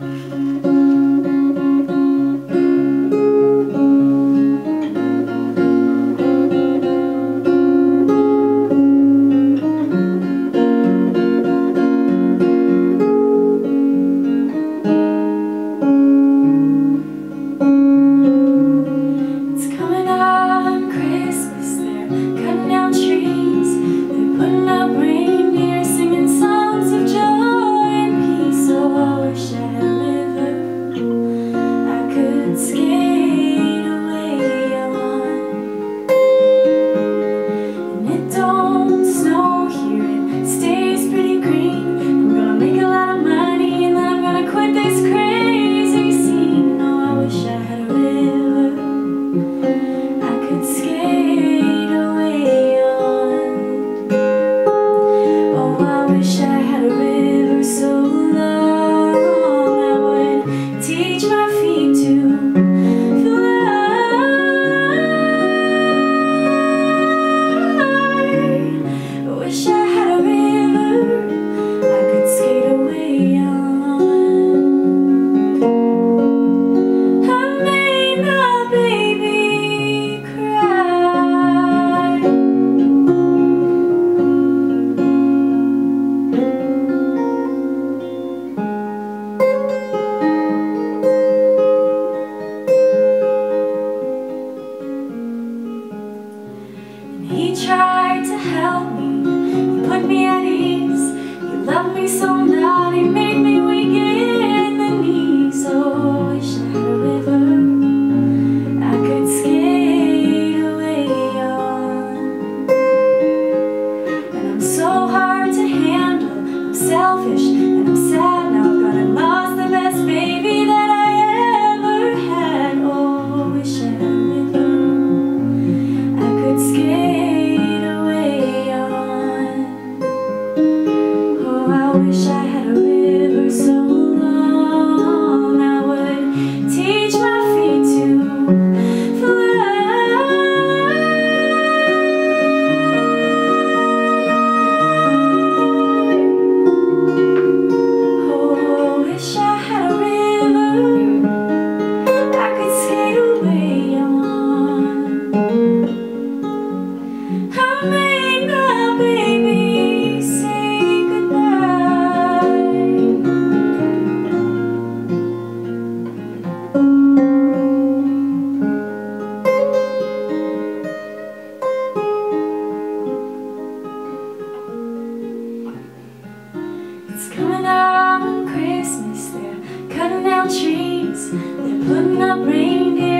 Música selfish and I'm sad now I've gone and lost the best baby that I ever had. Oh, I wish I with you I could skate away on. Oh, I wish I down trees, they're putting up reindeer